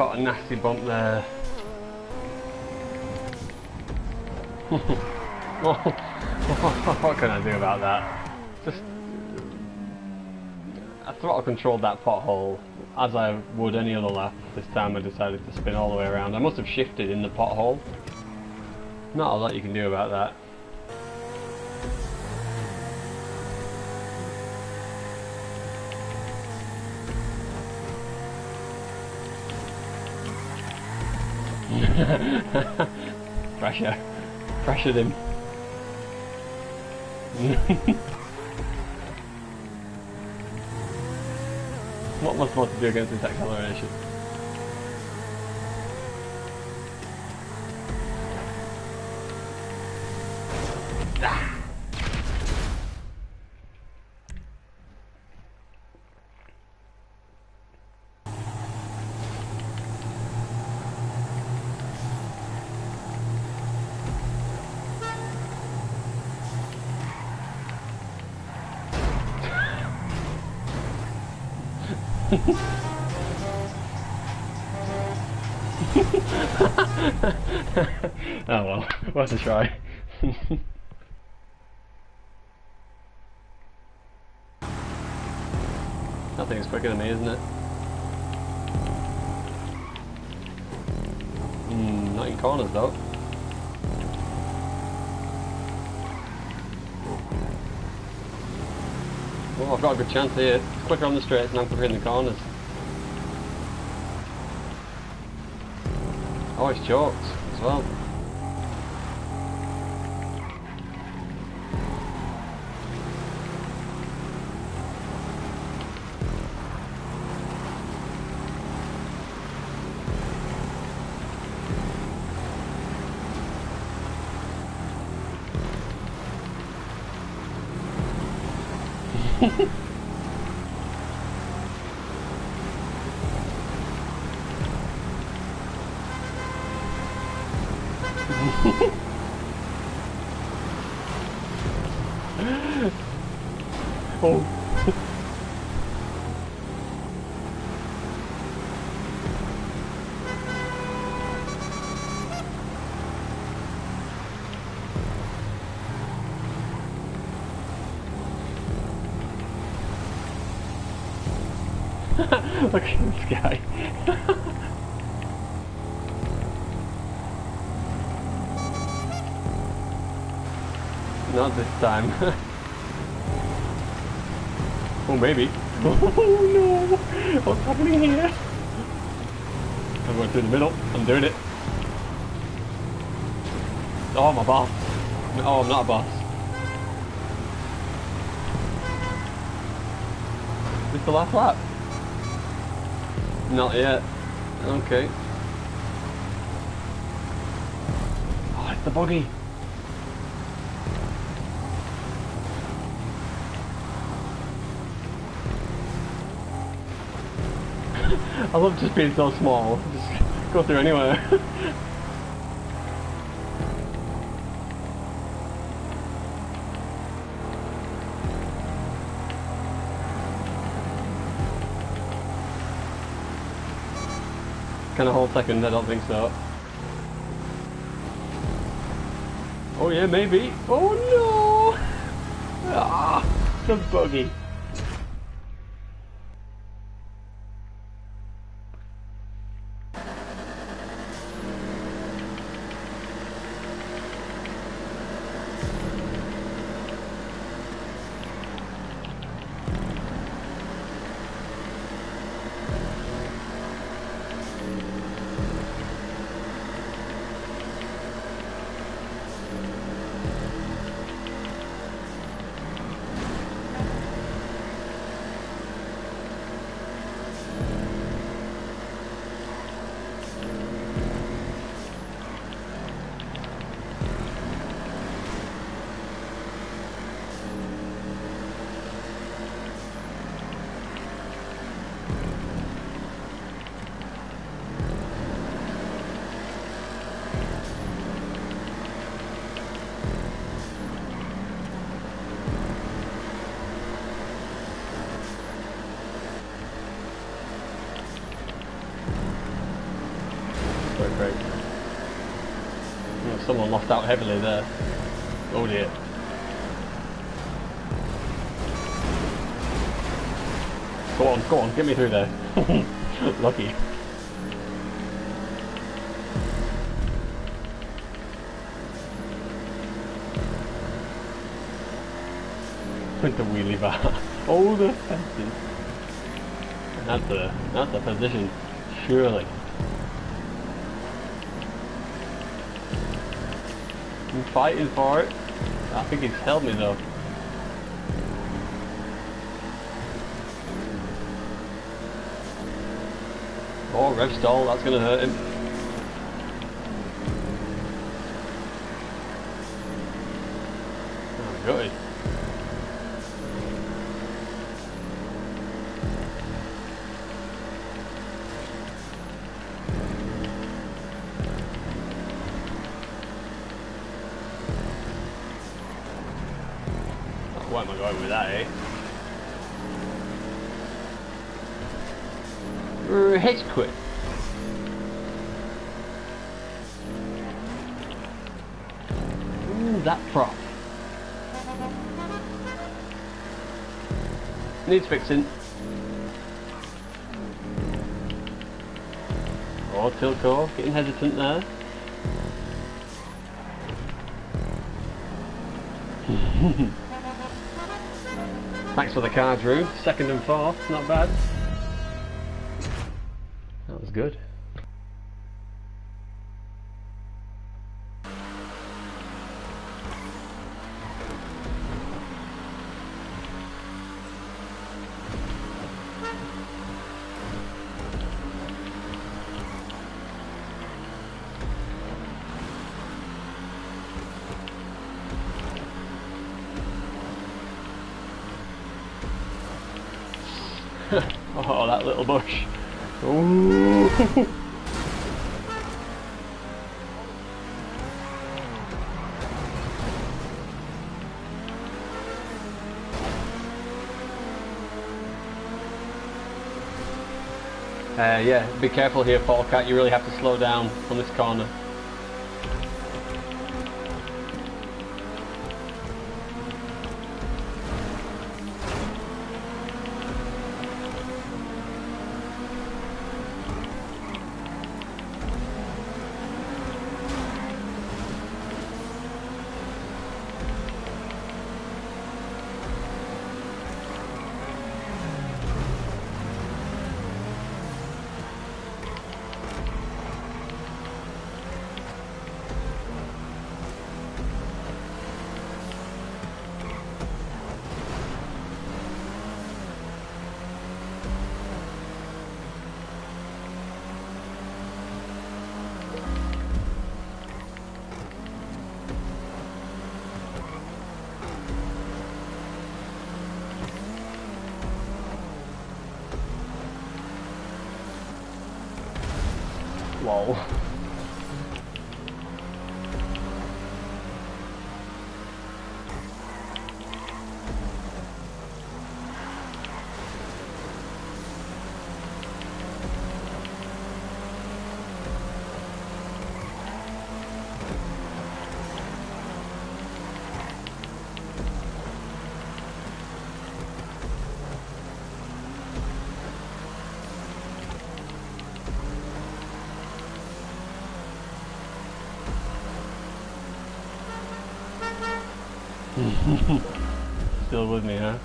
Caught a nasty bump there. what can I do about that? Just... I throttle controlled that pothole as I would any other lap. This time I decided to spin all the way around. I must have shifted in the pothole. Not a lot you can do about that. Pressure. Pressured him. what I supposed to do against this acceleration? oh well, worth a try. Nothing's quicker than me, isn't it? Mm, not in corners though. I've got a good chance here. Quicker on the straights and I'm quicker in the corners. Oh, it's choked as well. Oh. Look at this guy. Not this time. oh, maybe. Oh no! What's happening here? I'm going through the middle. I'm doing it. Oh, my boss. Oh, I'm not a boss. Is the last lap? Not yet. Okay. Oh, it's the buggy. I love just being so small. Just go through anywhere. Can I hold second? I don't think so. Oh yeah, maybe. Oh no! Ah, the buggy. Lost out heavily there. Oh dear. Go on, go on, get me through there. Lucky. With the wheelie bar. Oh, the fences. That's a, that's a position, surely. Fighting for it. I think he's held me though. Oh, rev stall, that's going to hurt him. Am with that, eh? Hedge quit. Ooh, that prop. Needs fixing. Oh, Tilco, getting hesitant there. Thanks for the cards, Drew. Second and fourth, not bad. That was good. oh, that little bush. Ooh. Uh, yeah, be careful here, Cat. You really have to slow down on this corner. 冇 Still with me, huh?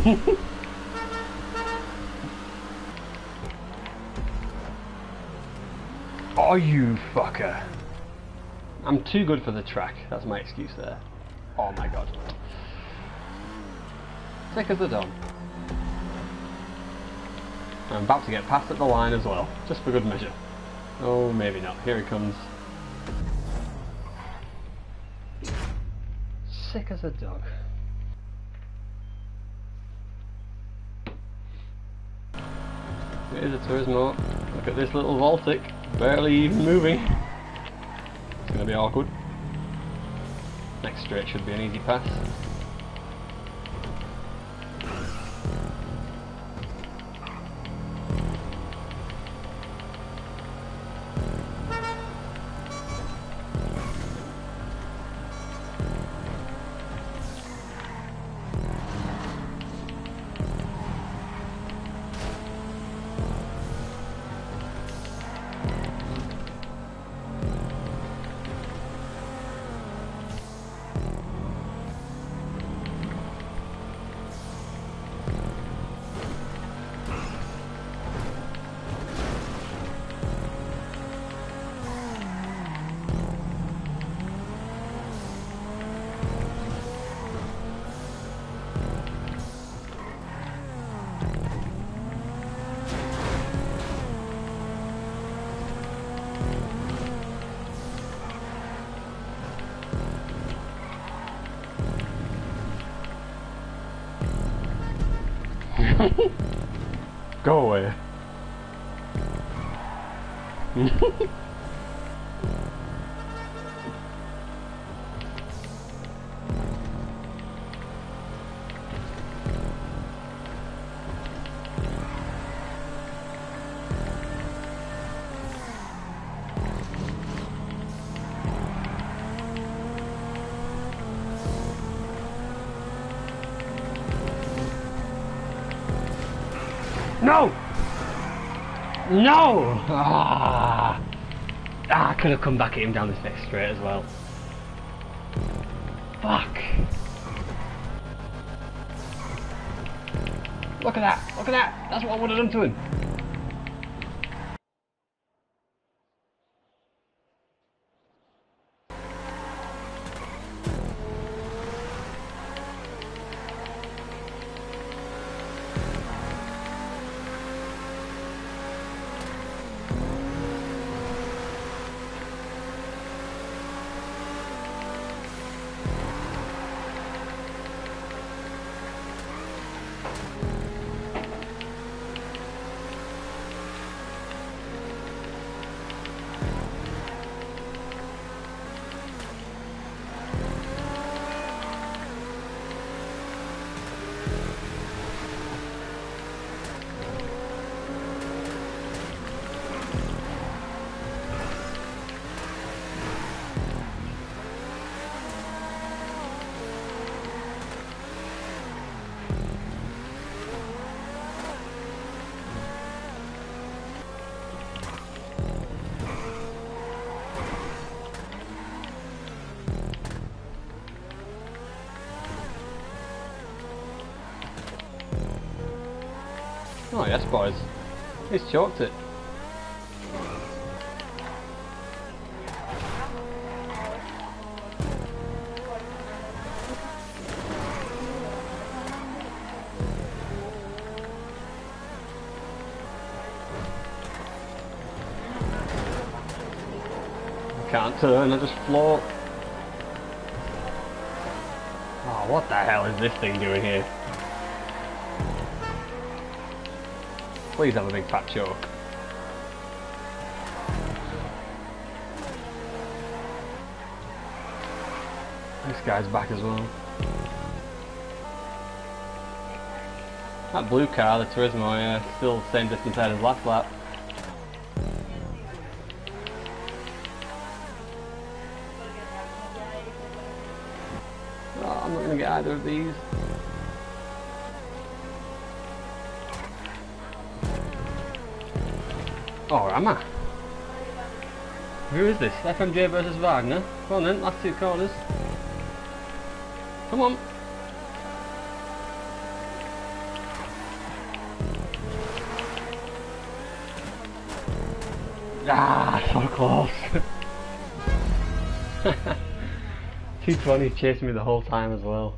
oh, you fucker. I'm too good for the track. That's my excuse there. Oh my god. Sick as a dog. I'm about to get past at the line as well, just for good measure. Oh, maybe not. Here he comes. Sick as a dog. Here's a Turismo. Look at this little Voltic, barely even moving. It's going to be awkward. Next straight should be an easy pass. Go away. No! No! Ah, ah I could have come back at him down this next straight as well. Fuck. Look at that! Look at that! That's what I would have done to him. Yes boys, he's chalked it. Can't turn, I just float. Oh, what the hell is this thing doing here? Please have a big fat choke. This guy's back as well. That blue car, the Turismo, yeah, still the same distance ahead as last lap. Oh, I'm not going to get either of these. Oh, am I? Who is this? FMJ versus Vagner? Come on then, last two corners. Come on. Ah, so close. 220 chasing me the whole time as well.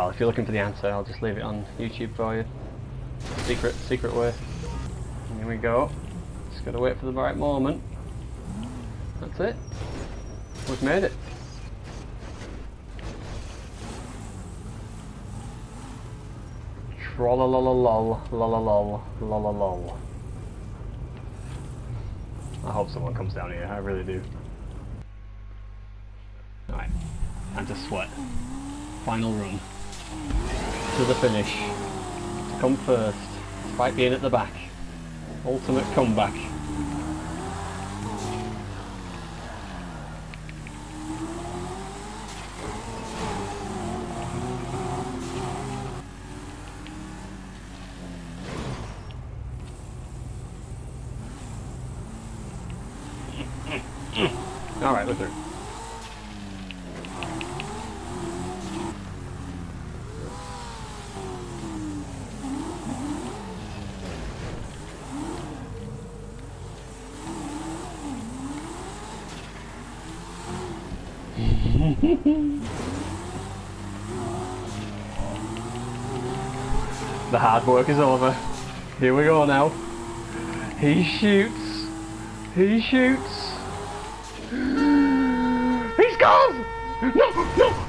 Well, if you're looking for the answer, I'll just leave it on YouTube for you. Secret, secret way. Here we go. Just gotta wait for the right moment. That's it. We've made it. Trollololol, lololol, lololol. I hope someone comes down here, I really do. Alright, time to sweat. Final run. To the finish. To come first. Despite being at the back. Ultimate comeback. Alright, we're through. The hard work is over. Here we go now. He shoots. He shoots. He's gone! No, no,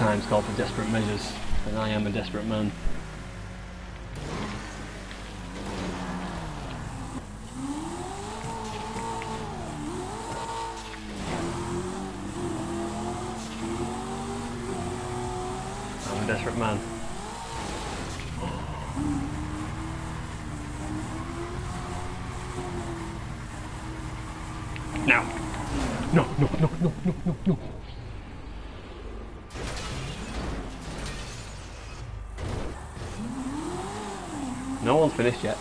times call for desperate measures, and I am a desperate man. I'm a desperate man. Now! No, no, no, no, no, no, no. No one's finished yet.